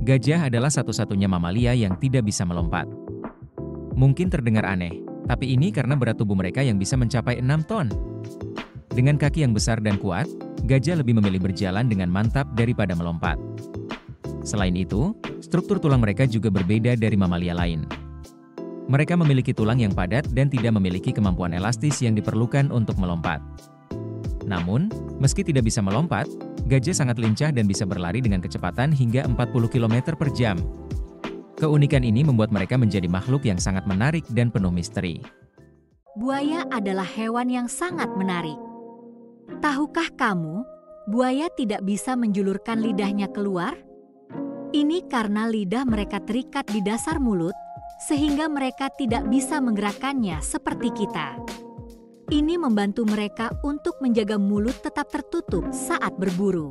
Gajah adalah satu-satunya mamalia yang tidak bisa melompat. Mungkin terdengar aneh, tapi ini karena berat tubuh mereka yang bisa mencapai 6 ton. Dengan kaki yang besar dan kuat, gajah lebih memilih berjalan dengan mantap daripada melompat. Selain itu, struktur tulang mereka juga berbeda dari mamalia lain. Mereka memiliki tulang yang padat dan tidak memiliki kemampuan elastis yang diperlukan untuk melompat. Namun, meski tidak bisa melompat, gajah sangat lincah dan bisa berlari dengan kecepatan hingga 40 km per jam. Keunikan ini membuat mereka menjadi makhluk yang sangat menarik dan penuh misteri. Buaya adalah hewan yang sangat menarik. Tahukah kamu, buaya tidak bisa menjulurkan lidahnya keluar? Ini karena lidah mereka terikat di dasar mulut, sehingga mereka tidak bisa menggerakkannya seperti kita. Ini membantu mereka untuk menjaga mulut tetap tertutup saat berburu.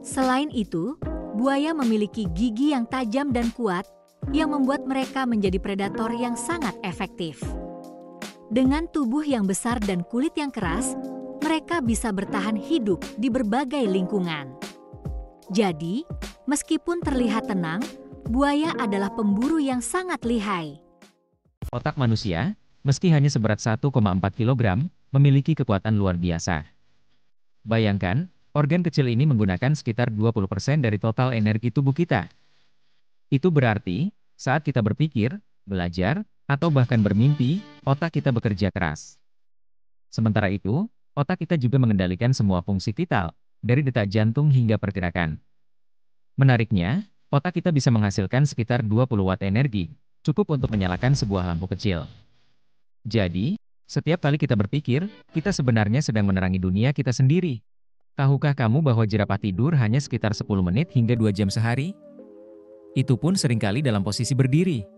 Selain itu, buaya memiliki gigi yang tajam dan kuat yang membuat mereka menjadi predator yang sangat efektif. Dengan tubuh yang besar dan kulit yang keras, mereka bisa bertahan hidup di berbagai lingkungan. Jadi, meskipun terlihat tenang, buaya adalah pemburu yang sangat lihai. Otak manusia meski hanya seberat 1,4 kg, memiliki kekuatan luar biasa. Bayangkan, organ kecil ini menggunakan sekitar 20% dari total energi tubuh kita. Itu berarti, saat kita berpikir, belajar, atau bahkan bermimpi, otak kita bekerja keras. Sementara itu, otak kita juga mengendalikan semua fungsi vital, dari detak jantung hingga pergerakan. Menariknya, otak kita bisa menghasilkan sekitar 20 watt energi, cukup untuk menyalakan sebuah lampu kecil. Jadi, setiap kali kita berpikir, kita sebenarnya sedang menerangi dunia kita sendiri. Tahukah kamu bahwa jerapah tidur hanya sekitar 10 menit hingga 2 jam sehari? Itu pun sering kali dalam posisi berdiri.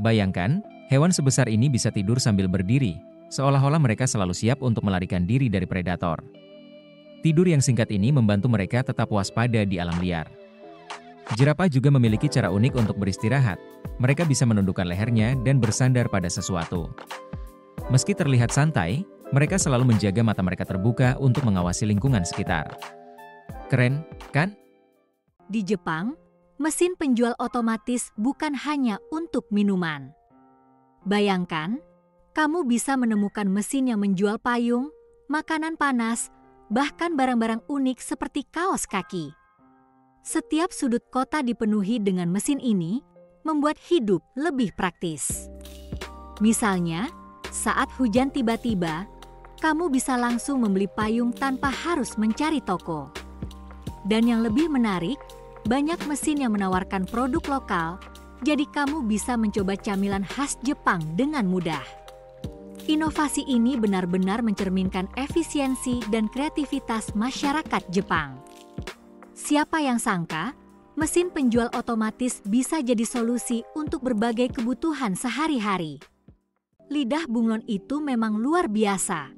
Bayangkan, hewan sebesar ini bisa tidur sambil berdiri, seolah-olah mereka selalu siap untuk melarikan diri dari predator. Tidur yang singkat ini membantu mereka tetap waspada di alam liar. Jerapah juga memiliki cara unik untuk beristirahat. Mereka bisa menundukkan lehernya dan bersandar pada sesuatu. Meski terlihat santai, mereka selalu menjaga mata mereka terbuka untuk mengawasi lingkungan sekitar. Keren, kan? Di Jepang, mesin penjual otomatis bukan hanya untuk minuman. Bayangkan, kamu bisa menemukan mesin yang menjual payung, makanan panas, bahkan barang-barang unik seperti kaos kaki. Setiap sudut kota dipenuhi dengan mesin ini, membuat hidup lebih praktis. Misalnya, saat hujan tiba-tiba, kamu bisa langsung membeli payung tanpa harus mencari toko. Dan yang lebih menarik, banyak mesin yang menawarkan produk lokal, jadi kamu bisa mencoba camilan khas Jepang dengan mudah. Inovasi ini benar-benar mencerminkan efisiensi dan kreativitas masyarakat Jepang. Siapa yang sangka, mesin penjual otomatis bisa jadi solusi untuk berbagai kebutuhan sehari-hari. Lidah bunglon itu memang luar biasa.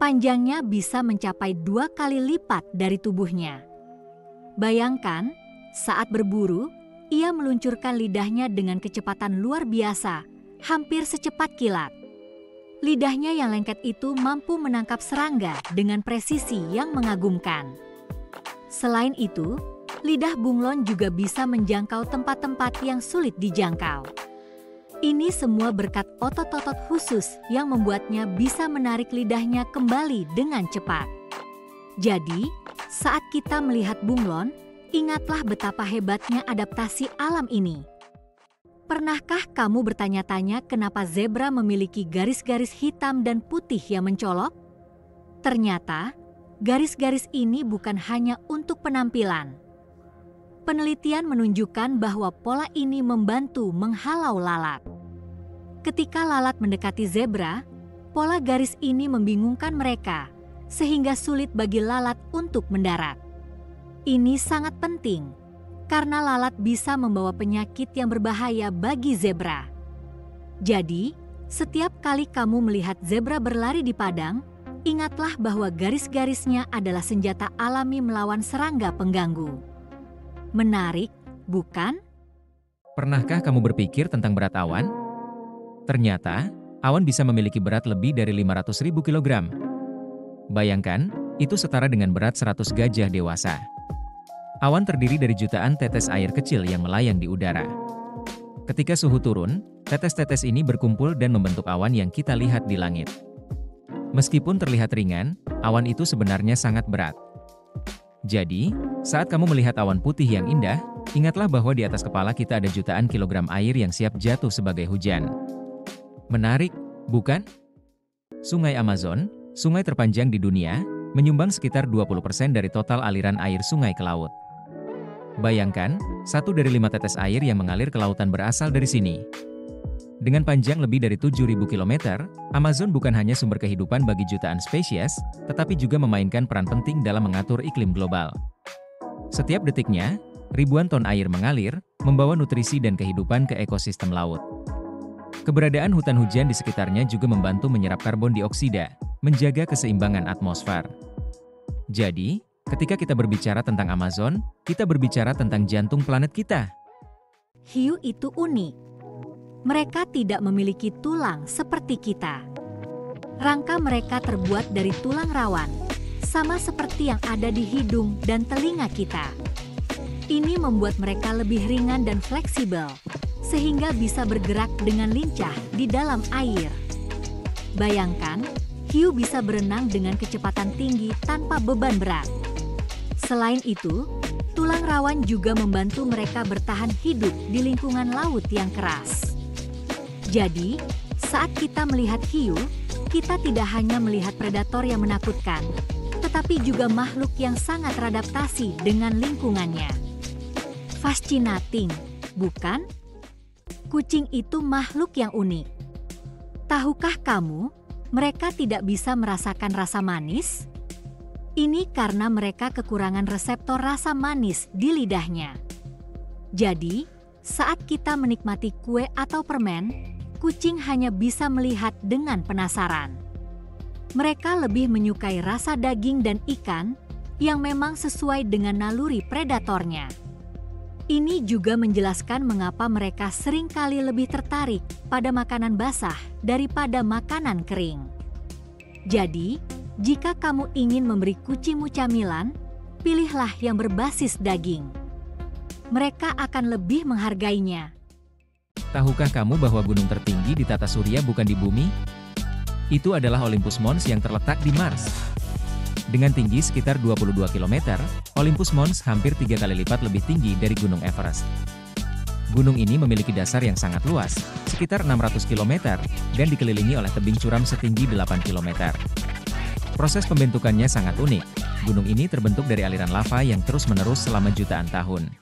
Panjangnya bisa mencapai dua kali lipat dari tubuhnya. Bayangkan, saat berburu, ia meluncurkan lidahnya dengan kecepatan luar biasa, hampir secepat kilat. Lidahnya yang lengket itu mampu menangkap serangga dengan presisi yang mengagumkan. Selain itu, lidah bunglon juga bisa menjangkau tempat-tempat yang sulit dijangkau. Ini semua berkat otot-otot khusus yang membuatnya bisa menarik lidahnya kembali dengan cepat. Jadi, saat kita melihat bunglon, ingatlah betapa hebatnya adaptasi alam ini. Pernahkah kamu bertanya-tanya kenapa zebra memiliki garis-garis hitam dan putih yang mencolok? Ternyata, garis-garis ini bukan hanya untuk penampilan. Penelitian menunjukkan bahwa pola ini membantu menghalau lalat. Ketika lalat mendekati zebra, pola garis ini membingungkan mereka, sehingga sulit bagi lalat untuk mendarat. Ini sangat penting karena lalat bisa membawa penyakit yang berbahaya bagi zebra. Jadi, setiap kali kamu melihat zebra berlari di padang, ingatlah bahwa garis-garisnya adalah senjata alami melawan serangga pengganggu. Menarik, bukan? Pernahkah kamu berpikir tentang berat awan? Ternyata, awan bisa memiliki berat lebih dari 500 ribu kilogram. Bayangkan, itu setara dengan berat 100 gajah dewasa. Awan terdiri dari jutaan tetes air kecil yang melayang di udara. Ketika suhu turun, tetes-tetes ini berkumpul dan membentuk awan yang kita lihat di langit. Meskipun terlihat ringan, awan itu sebenarnya sangat berat. Jadi, saat kamu melihat awan putih yang indah, ingatlah bahwa di atas kepala kita ada jutaan kilogram air yang siap jatuh sebagai hujan. Menarik, bukan? Sungai Amazon, sungai terpanjang di dunia, menyumbang sekitar 20% dari total aliran air sungai ke laut. Bayangkan, satu dari lima tetes air yang mengalir ke lautan berasal dari sini. Dengan panjang lebih dari 7.000 km, Amazon bukan hanya sumber kehidupan bagi jutaan spesies, tetapi juga memainkan peran penting dalam mengatur iklim global. Setiap detiknya, ribuan ton air mengalir, membawa nutrisi dan kehidupan ke ekosistem laut. Keberadaan hutan hujan di sekitarnya juga membantu menyerap karbon dioksida, menjaga keseimbangan atmosfer. Jadi, Ketika kita berbicara tentang Amazon, kita berbicara tentang jantung planet kita. Hiu itu unik. Mereka tidak memiliki tulang seperti kita. Rangka mereka terbuat dari tulang rawan, sama seperti yang ada di hidung dan telinga kita. Ini membuat mereka lebih ringan dan fleksibel, sehingga bisa bergerak dengan lincah di dalam air. Bayangkan, hiu bisa berenang dengan kecepatan tinggi tanpa beban berat. Selain itu, tulang rawan juga membantu mereka bertahan hidup di lingkungan laut yang keras. Jadi, saat kita melihat hiu, kita tidak hanya melihat predator yang menakutkan, tetapi juga makhluk yang sangat beradaptasi dengan lingkungannya. Fascinating, bukan? Kucing itu makhluk yang unik. Tahukah kamu, mereka tidak bisa merasakan rasa manis, ini karena mereka kekurangan reseptor rasa manis di lidahnya. Jadi, saat kita menikmati kue atau permen, kucing hanya bisa melihat dengan penasaran. Mereka lebih menyukai rasa daging dan ikan yang memang sesuai dengan naluri predatornya. Ini juga menjelaskan mengapa mereka sering kali lebih tertarik pada makanan basah daripada makanan kering. Jadi, jika kamu ingin memberi kucingmu camilan, pilihlah yang berbasis daging. Mereka akan lebih menghargainya. Tahukah kamu bahwa gunung tertinggi di tata surya bukan di bumi? Itu adalah Olympus Mons yang terletak di Mars. Dengan tinggi sekitar 22 km, Olympus Mons hampir tiga kali lipat lebih tinggi dari Gunung Everest. Gunung ini memiliki dasar yang sangat luas, sekitar 600 km, dan dikelilingi oleh tebing curam setinggi 8 km. Proses pembentukannya sangat unik. Gunung ini terbentuk dari aliran lava yang terus-menerus selama jutaan tahun.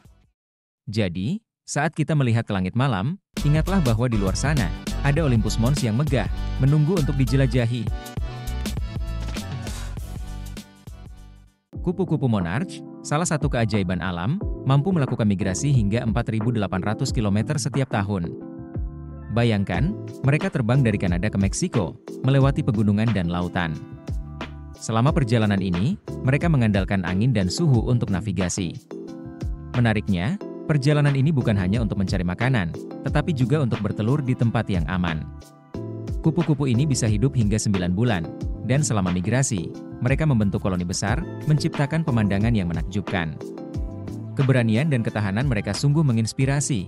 Jadi, saat kita melihat ke langit malam, ingatlah bahwa di luar sana, ada Olympus Mons yang megah, menunggu untuk dijelajahi. Kupu-kupu monarch, salah satu keajaiban alam, mampu melakukan migrasi hingga 4.800 km setiap tahun. Bayangkan, mereka terbang dari Kanada ke Meksiko, melewati pegunungan dan lautan. Selama perjalanan ini, mereka mengandalkan angin dan suhu untuk navigasi. Menariknya, perjalanan ini bukan hanya untuk mencari makanan, tetapi juga untuk bertelur di tempat yang aman. Kupu-kupu ini bisa hidup hingga 9 bulan, dan selama migrasi, mereka membentuk koloni besar, menciptakan pemandangan yang menakjubkan. Keberanian dan ketahanan mereka sungguh menginspirasi.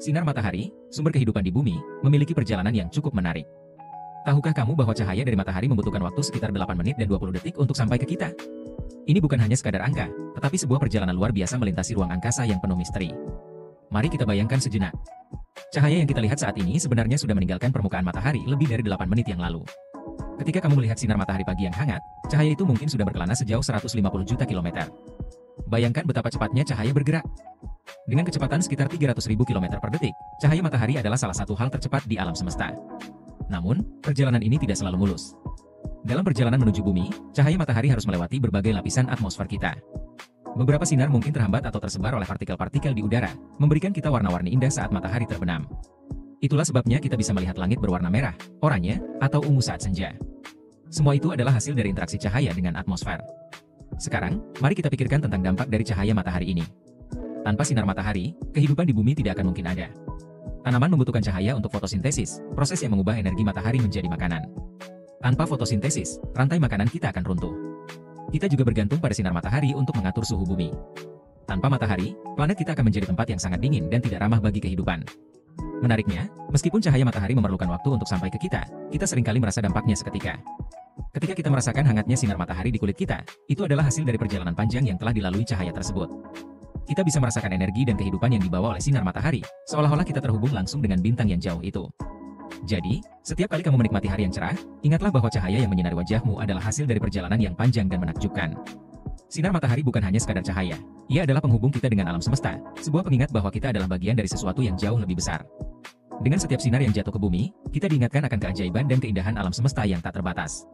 Sinar matahari, sumber kehidupan di bumi, memiliki perjalanan yang cukup menarik. Tahukah kamu bahwa cahaya dari matahari membutuhkan waktu sekitar 8 menit dan 20 detik untuk sampai ke kita? Ini bukan hanya sekadar angka, tetapi sebuah perjalanan luar biasa melintasi ruang angkasa yang penuh misteri. Mari kita bayangkan sejenak. Cahaya yang kita lihat saat ini sebenarnya sudah meninggalkan permukaan matahari lebih dari 8 menit yang lalu. Ketika kamu melihat sinar matahari pagi yang hangat, cahaya itu mungkin sudah berkelana sejauh 150 juta kilometer. Bayangkan betapa cepatnya cahaya bergerak. Dengan kecepatan sekitar 300.000 km per detik, cahaya matahari adalah salah satu hal tercepat di alam semesta. Namun, perjalanan ini tidak selalu mulus. Dalam perjalanan menuju bumi, cahaya matahari harus melewati berbagai lapisan atmosfer kita. Beberapa sinar mungkin terhambat atau tersebar oleh partikel-partikel di udara, memberikan kita warna-warni indah saat matahari terbenam. Itulah sebabnya kita bisa melihat langit berwarna merah, oranye, atau ungu saat senja. Semua itu adalah hasil dari interaksi cahaya dengan atmosfer. Sekarang, mari kita pikirkan tentang dampak dari cahaya matahari ini. Tanpa sinar matahari, kehidupan di bumi tidak akan mungkin ada. Tanaman membutuhkan cahaya untuk fotosintesis, proses yang mengubah energi matahari menjadi makanan. Tanpa fotosintesis, rantai makanan kita akan runtuh. Kita juga bergantung pada sinar matahari untuk mengatur suhu bumi. Tanpa matahari, planet kita akan menjadi tempat yang sangat dingin dan tidak ramah bagi kehidupan. Menariknya, meskipun cahaya matahari memerlukan waktu untuk sampai ke kita, kita sering kali merasa dampaknya seketika. Ketika kita merasakan hangatnya sinar matahari di kulit kita, itu adalah hasil dari perjalanan panjang yang telah dilalui cahaya tersebut. Kita bisa merasakan energi dan kehidupan yang dibawa oleh sinar matahari, seolah-olah kita terhubung langsung dengan bintang yang jauh itu. Jadi, setiap kali kamu menikmati hari yang cerah, ingatlah bahwa cahaya yang menyinari wajahmu adalah hasil dari perjalanan yang panjang dan menakjubkan. Sinar matahari bukan hanya sekadar cahaya. Ia adalah penghubung kita dengan alam semesta, sebuah pengingat bahwa kita adalah bagian dari sesuatu yang jauh lebih besar. Dengan setiap sinar yang jatuh ke bumi, kita diingatkan akan keajaiban dan keindahan alam semesta yang tak terbatas.